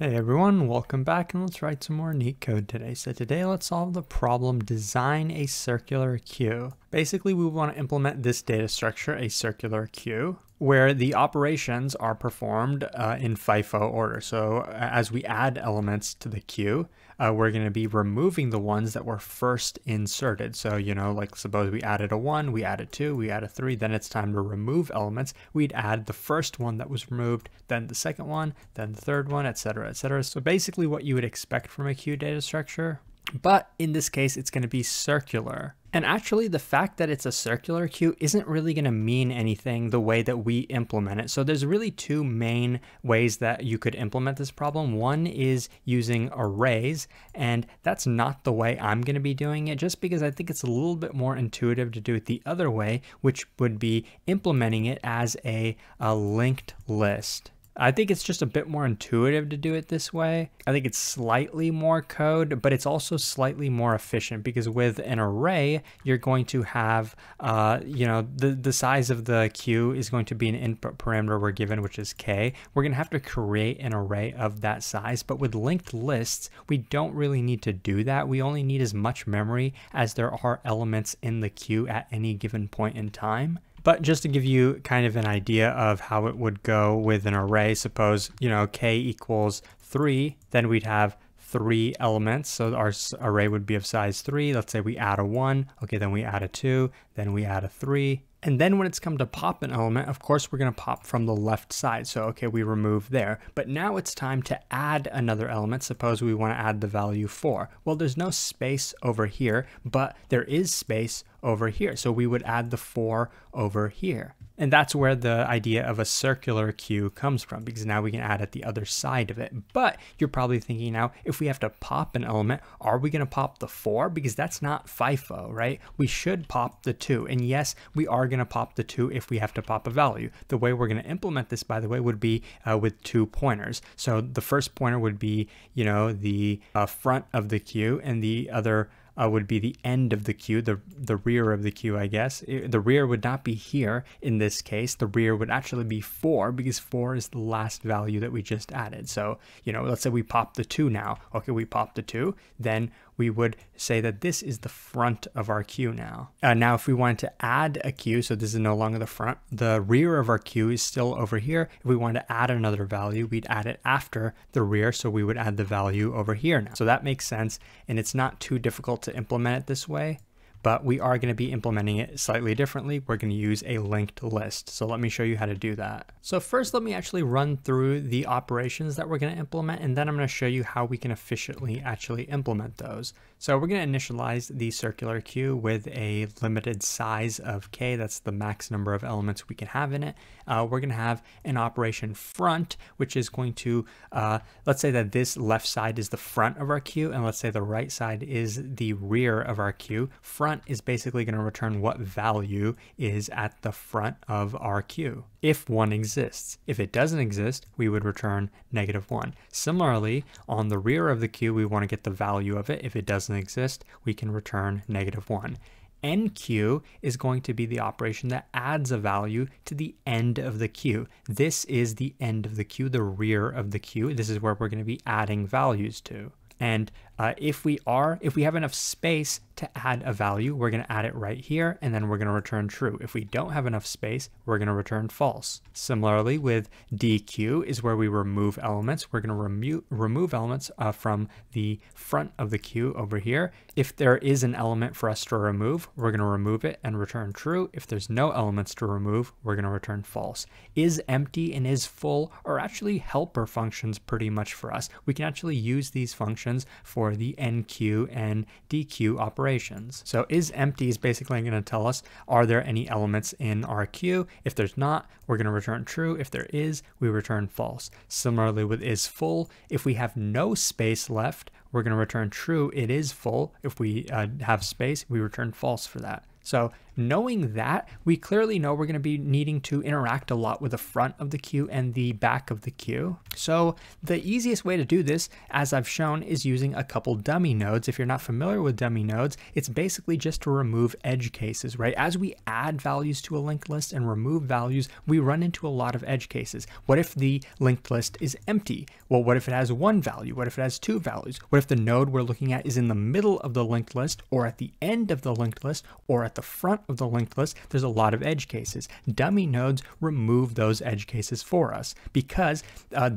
Hey everyone, welcome back and let's write some more neat code today. So today let's solve the problem design a circular queue. Basically we want to implement this data structure, a circular queue, where the operations are performed uh, in FIFO order. So as we add elements to the queue, uh, we're going to be removing the ones that were first inserted. So, you know, like suppose we added a 1, we added 2, we added 3, then it's time to remove elements. We'd add the first one that was removed, then the second one, then the third one, etc., etc. So basically what you would expect from a queue data structure, but in this case, it's going to be circular. And actually, the fact that it's a circular queue isn't really going to mean anything the way that we implement it. So there's really two main ways that you could implement this problem. One is using arrays, and that's not the way I'm going to be doing it, just because I think it's a little bit more intuitive to do it the other way, which would be implementing it as a, a linked list. I think it's just a bit more intuitive to do it this way. I think it's slightly more code, but it's also slightly more efficient because with an array, you're going to have, uh, you know, the, the size of the queue is going to be an input parameter we're given, which is k. We're going to have to create an array of that size, but with linked lists, we don't really need to do that. We only need as much memory as there are elements in the queue at any given point in time. But just to give you kind of an idea of how it would go with an array, suppose, you know, k equals 3, then we'd have three elements. So our array would be of size 3. Let's say we add a 1. Okay, then we add a 2. Then we add a 3. And then when it's come to pop an element, of course, we're going to pop from the left side. So, okay, we remove there. But now it's time to add another element. Suppose we want to add the value 4. Well, there's no space over here, but there is space over here. So we would add the 4 over here. And that's where the idea of a circular queue comes from because now we can add at the other side of it. But you're probably thinking now, if we have to pop an element, are we going to pop the 4? Because that's not FIFO, right? We should pop the 2. And yes, we are going to pop the 2 if we have to pop a value. The way we're going to implement this, by the way, would be uh, with two pointers. So the first pointer would be, you know, the uh, front of the queue and the other uh, would be the end of the queue, the, the rear of the queue, I guess. It, the rear would not be here in this case. The rear would actually be 4 because 4 is the last value that we just added. So, you know, let's say we pop the 2 now. Okay, we pop the 2. Then we would say that this is the front of our queue now. Uh, now, if we wanted to add a queue, so this is no longer the front, the rear of our queue is still over here. If we wanted to add another value, we'd add it after the rear, so we would add the value over here now. So that makes sense, and it's not too difficult to implement it this way but we are going to be implementing it slightly differently. We're going to use a linked list. So let me show you how to do that. So first, let me actually run through the operations that we're going to implement, and then I'm going to show you how we can efficiently actually implement those. So we're going to initialize the circular queue with a limited size of k. That's the max number of elements we can have in it. Uh, we're going to have an operation front, which is going to, uh, let's say that this left side is the front of our queue, and let's say the right side is the rear of our queue. Front is basically going to return what value is at the front of our queue, if one exists. If it doesn't exist, we would return negative one. Similarly, on the rear of the queue, we want to get the value of it. If it doesn't exist, we can return negative one. enqueue is going to be the operation that adds a value to the end of the queue. This is the end of the queue, the rear of the queue. This is where we're going to be adding values to. And uh, if we are, if we have enough space to add a value, we're going to add it right here, and then we're going to return true. If we don't have enough space, we're going to return false. Similarly, with dequeue is where we remove elements. We're going to remo remove elements uh, from the front of the queue over here. If there is an element for us to remove, we're going to remove it and return true. If there's no elements to remove, we're going to return false. Is empty and is full are actually helper functions pretty much for us. We can actually use these functions for the enqueue and dequeue operations. So is empty is basically going to tell us, are there any elements in our queue? If there's not, we're going to return true. If there is, we return false. Similarly with is full, if we have no space left, we're going to return true. It is full. If we uh, have space, we return false for that. So knowing that, we clearly know we're going to be needing to interact a lot with the front of the queue and the back of the queue. So the easiest way to do this, as I've shown, is using a couple dummy nodes. If you're not familiar with dummy nodes, it's basically just to remove edge cases, right? As we add values to a linked list and remove values, we run into a lot of edge cases. What if the linked list is empty? Well, what if it has one value? What if it has two values? What if the node we're looking at is in the middle of the linked list or at the end of the linked list or at the front of the linked list? There's a lot of edge cases. Dummy nodes remove those edge cases for us because uh,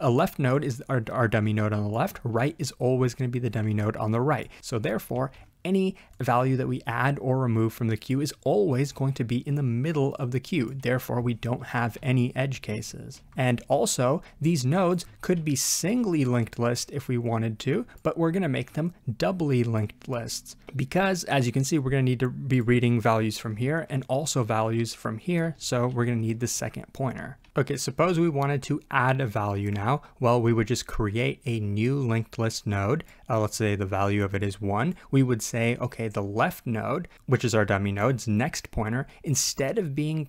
a left node is our, our dummy node on the left, right is always going to be the dummy node on the right. So therefore, any value that we add or remove from the queue is always going to be in the middle of the queue. Therefore, we don't have any edge cases. And also, these nodes could be singly linked list if we wanted to, but we're going to make them doubly linked lists because as you can see, we're going to need to be reading values from here and also values from here. So we're going to need the second pointer. Okay, suppose we wanted to add a value now. Well, we would just create a new linked list node. Uh, let's say the value of it is one. We would say, okay, the left node, which is our dummy node's next pointer, instead of being,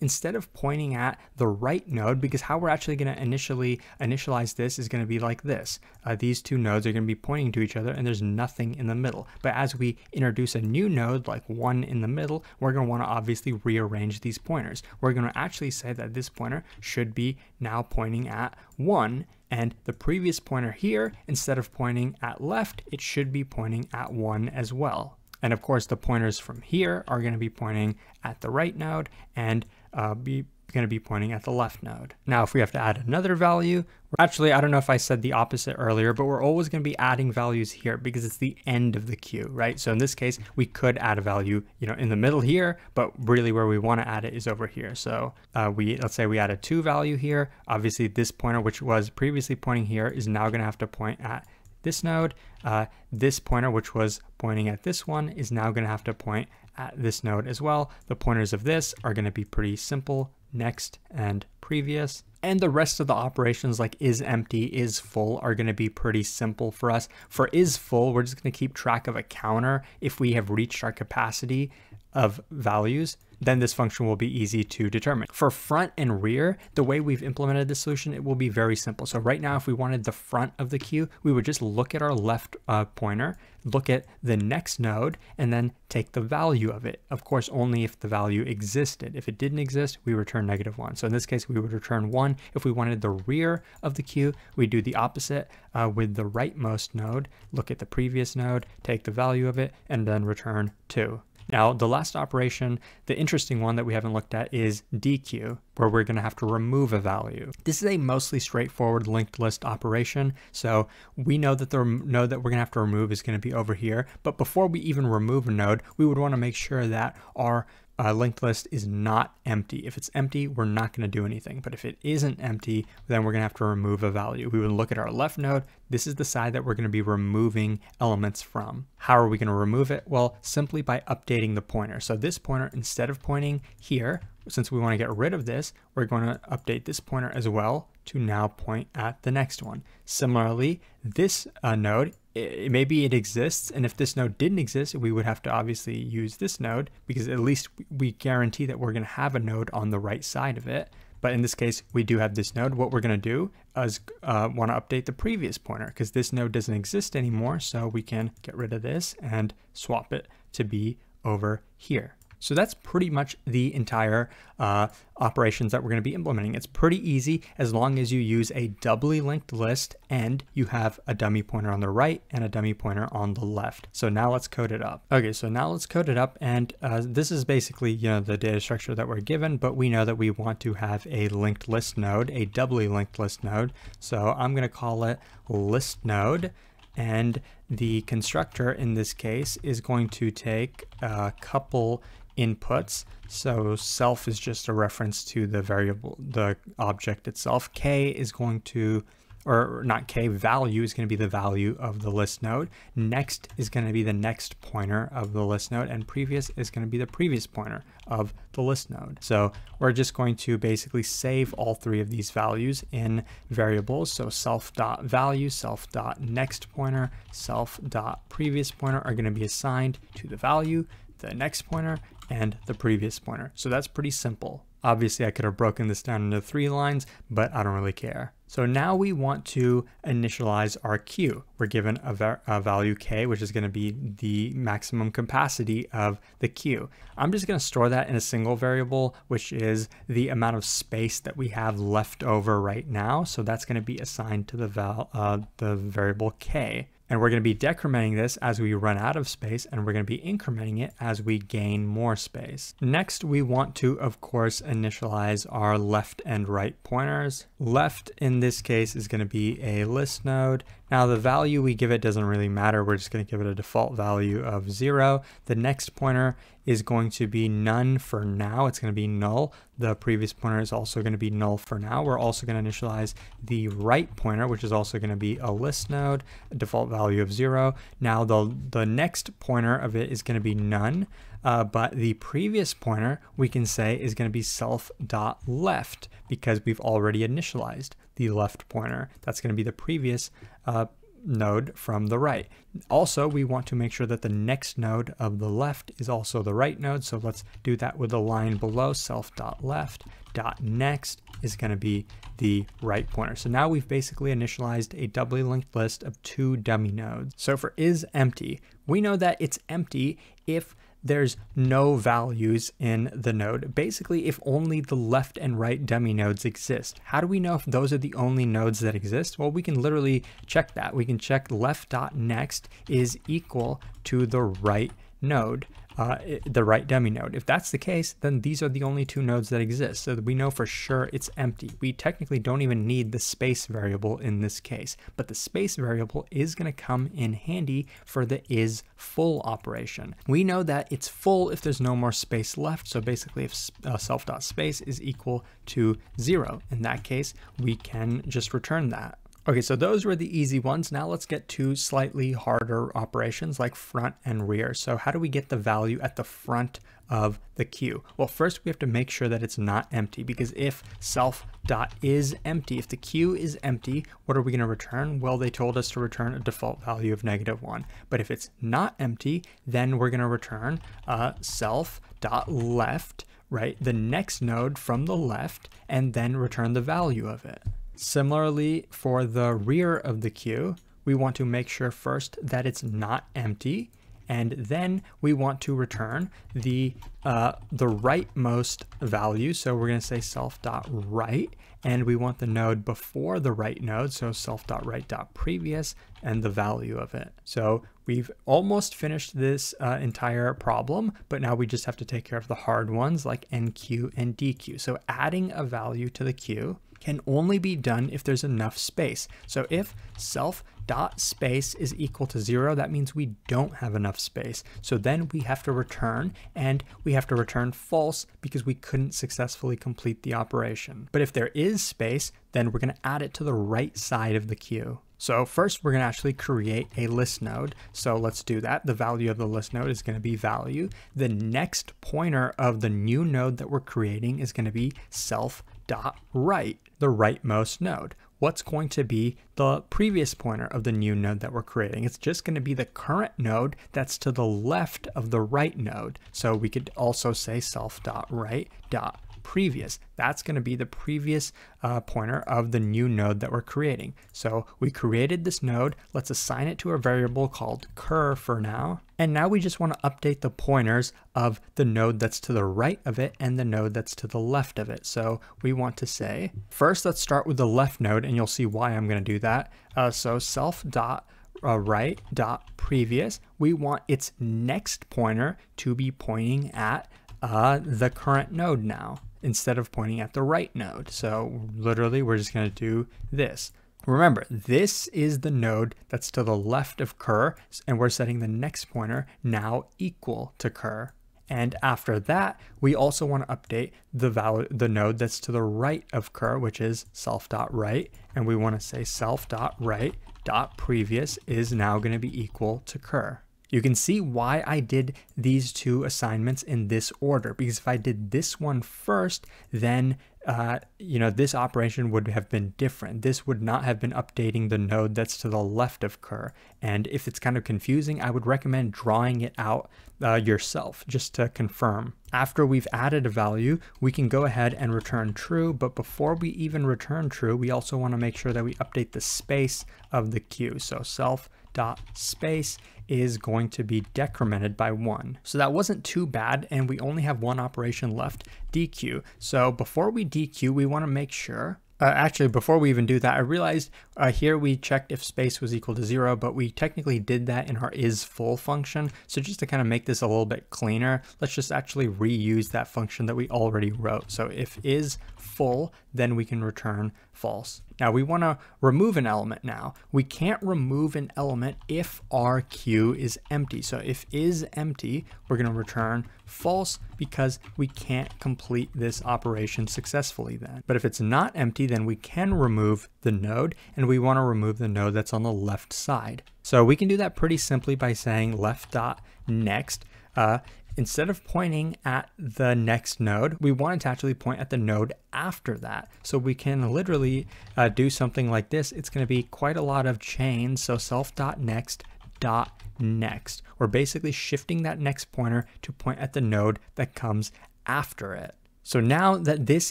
instead of pointing at the right node, because how we're actually going to initially initialize this is going to be like this. Uh, these two nodes are going to be pointing to each other and there's nothing in the middle. But as we introduce a new node, like one in the middle, we're going to want to obviously rearrange these pointers. We're going to actually say that this pointer should be now pointing at 1 and the previous pointer here, instead of pointing at left, it should be pointing at 1 as well. And of course, the pointers from here are going to be pointing at the right node and uh, be going to be pointing at the left node. Now, if we have to add another value, actually, I don't know if I said the opposite earlier, but we're always going to be adding values here because it's the end of the queue, right? So in this case, we could add a value, you know, in the middle here, but really where we want to add it is over here. So uh, we, let's say we add a two value here. Obviously this pointer, which was previously pointing here is now going to have to point at this node. Uh, this pointer, which was pointing at this one, is now going to have to point at this node as well. The pointers of this are going to be pretty simple next, and previous. And the rest of the operations like is empty, is full are going to be pretty simple for us. For is full, we're just going to keep track of a counter if we have reached our capacity of values then this function will be easy to determine. For front and rear, the way we've implemented this solution, it will be very simple. So right now, if we wanted the front of the queue, we would just look at our left uh, pointer, look at the next node, and then take the value of it. Of course, only if the value existed. If it didn't exist, we return negative one. So in this case, we would return one. If we wanted the rear of the queue, we do the opposite uh, with the rightmost node, look at the previous node, take the value of it, and then return two. Now, the last operation, the interesting one that we haven't looked at is dequeue, where we're going to have to remove a value. This is a mostly straightforward linked list operation. So we know that the node that we're going to have to remove is going to be over here. But before we even remove a node, we would want to make sure that our uh, linked list is not empty. If it's empty, we're not going to do anything. But if it isn't empty, then we're going to have to remove a value. We would look at our left node. This is the side that we're going to be removing elements from. How are we going to remove it? Well, simply by updating the pointer. So this pointer, instead of pointing here, since we want to get rid of this, we're going to update this pointer as well to now point at the next one. Similarly, this uh, node, it, maybe it exists, and if this node didn't exist, we would have to obviously use this node because at least we guarantee that we're going to have a node on the right side of it. But in this case, we do have this node. What we're going to do is uh, want to update the previous pointer because this node doesn't exist anymore. So we can get rid of this and swap it to be over here. So that's pretty much the entire uh, operations that we're going to be implementing. It's pretty easy as long as you use a doubly linked list and you have a dummy pointer on the right and a dummy pointer on the left. So now let's code it up. Okay, so now let's code it up. And uh, this is basically, you know, the data structure that we're given, but we know that we want to have a linked list node, a doubly linked list node. So I'm going to call it list node and the constructor in this case is going to take a couple inputs. So self is just a reference to the variable, the object itself. K is going to, or not K, value is going to be the value of the list node. Next is going to be the next pointer of the list node and previous is going to be the previous pointer of the list node. So we're just going to basically save all three of these values in variables. So self.value, self.next pointer, self.previous pointer are going to be assigned to the value the next pointer and the previous pointer. So that's pretty simple. Obviously, I could have broken this down into three lines, but I don't really care. So now we want to initialize our queue. We're given a, a value k, which is going to be the maximum capacity of the queue. I'm just going to store that in a single variable, which is the amount of space that we have left over right now. So that's going to be assigned to the, val uh, the variable k. And we're going to be decrementing this as we run out of space, and we're going to be incrementing it as we gain more space. Next, we want to, of course, initialize our left and right pointers. Left in this case is going to be a list node. Now the value we give it doesn't really matter. We're just going to give it a default value of zero. The next pointer is going to be none for now. It's going to be null. The previous pointer is also going to be null for now. We're also going to initialize the right pointer, which is also going to be a list node, a default value of zero. Now the, the next pointer of it is going to be none. Uh, but the previous pointer we can say is going to be self dot left because we've already initialized the left pointer. That's going to be the previous uh, node from the right. Also, we want to make sure that the next node of the left is also the right node. So let's do that with the line below self dot left dot next is going to be the right pointer. So now we've basically initialized a doubly linked list of two dummy nodes. So for is empty, we know that it's empty if there's no values in the node. Basically, if only the left and right dummy nodes exist. How do we know if those are the only nodes that exist? Well, we can literally check that. We can check left dot next is equal to the right node uh, the right dummy node. If that's the case, then these are the only two nodes that exist. So that we know for sure it's empty. We technically don't even need the space variable in this case, but the space variable is going to come in handy for the is full operation. We know that it's full if there's no more space left. So basically if uh, self.space is equal to zero, in that case, we can just return that. Okay, so those were the easy ones. Now let's get to slightly harder operations like front and rear. So how do we get the value at the front of the queue? Well, first we have to make sure that it's not empty because if self dot is empty, if the queue is empty, what are we going to return? Well, they told us to return a default value of negative one. But if it's not empty, then we're going to return uh, self dot left, right? The next node from the left and then return the value of it. Similarly, for the rear of the queue, we want to make sure first that it's not empty, and then we want to return the uh, the rightmost value. So we're going to say self.right, and we want the node before the right node, so self.right.previous, and the value of it. So we've almost finished this uh, entire problem, but now we just have to take care of the hard ones like enqueue and dequeue. So adding a value to the queue can only be done if there's enough space. So if self dot space is equal to zero, that means we don't have enough space. So then we have to return and we have to return false because we couldn't successfully complete the operation. But if there is space, then we're gonna add it to the right side of the queue. So first we're going to actually create a list node. So let's do that. The value of the list node is going to be value. The next pointer of the new node that we're creating is going to be self dot right, the rightmost node. What's going to be the previous pointer of the new node that we're creating? It's just going to be the current node that's to the left of the right node. So we could also say self dot right dot previous. That's going to be the previous uh, pointer of the new node that we're creating. So we created this node. Let's assign it to a variable called cur for now. And now we just want to update the pointers of the node that's to the right of it and the node that's to the left of it. So we want to say, first let's start with the left node and you'll see why I'm going to do that. Uh, so self dot uh, right dot previous, we want its next pointer to be pointing at uh, the current node now instead of pointing at the right node. So literally we're just going to do this. Remember, this is the node that's to the left of cur, and we're setting the next pointer now equal to cur. And after that, we also want to update the value, the node that's to the right of cur, which is self.right, and we want to say self.right.previous is now going to be equal to cur. You can see why I did these two assignments in this order, because if I did this one first, then uh, you know, this operation would have been different. This would not have been updating the node that's to the left of cur. And if it's kind of confusing, I would recommend drawing it out uh, yourself just to confirm. After we've added a value, we can go ahead and return true. But before we even return true, we also want to make sure that we update the space of the queue. So self dot space is going to be decremented by one. So that wasn't too bad and we only have one operation left, dequeue. So before we dequeue, we wanna make sure uh, actually, before we even do that, I realized uh, here we checked if space was equal to zero, but we technically did that in our is full function. So just to kind of make this a little bit cleaner, let's just actually reuse that function that we already wrote. So if is full, then we can return false. Now we want to remove an element now. We can't remove an element if our queue is empty. So if is empty, we're going to return false because we can't complete this operation successfully then. But if it's not empty, then we can remove the node and we want to remove the node that's on the left side. So we can do that pretty simply by saying left dot next. Uh, instead of pointing at the next node, we want to actually point at the node after that. So we can literally uh, do something like this. It's going to be quite a lot of chains. So self.next dot next. We're basically shifting that next pointer to point at the node that comes after it. So now that this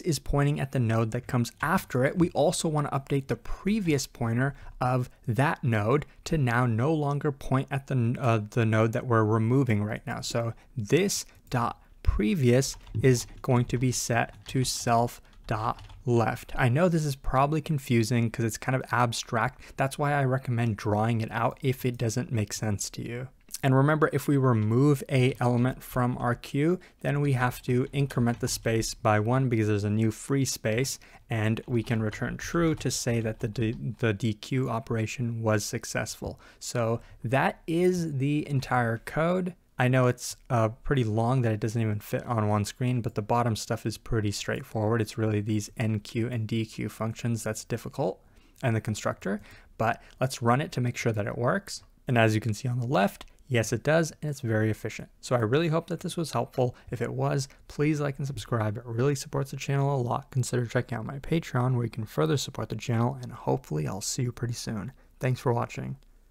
is pointing at the node that comes after it, we also want to update the previous pointer of that node to now no longer point at the, uh, the node that we're removing right now. So this dot previous is going to be set to self dot left. I know this is probably confusing because it's kind of abstract. That's why I recommend drawing it out if it doesn't make sense to you. And remember, if we remove a element from our queue, then we have to increment the space by one because there's a new free space and we can return true to say that the, the dequeue operation was successful. So that is the entire code. I know it's uh, pretty long that it doesn't even fit on one screen, but the bottom stuff is pretty straightforward. It's really these enqueue and dequeue functions that's difficult and the constructor, but let's run it to make sure that it works. And as you can see on the left, Yes, it does, and it's very efficient. So I really hope that this was helpful. If it was, please like and subscribe. It really supports the channel a lot. Consider checking out my Patreon where you can further support the channel, and hopefully I'll see you pretty soon. Thanks for watching.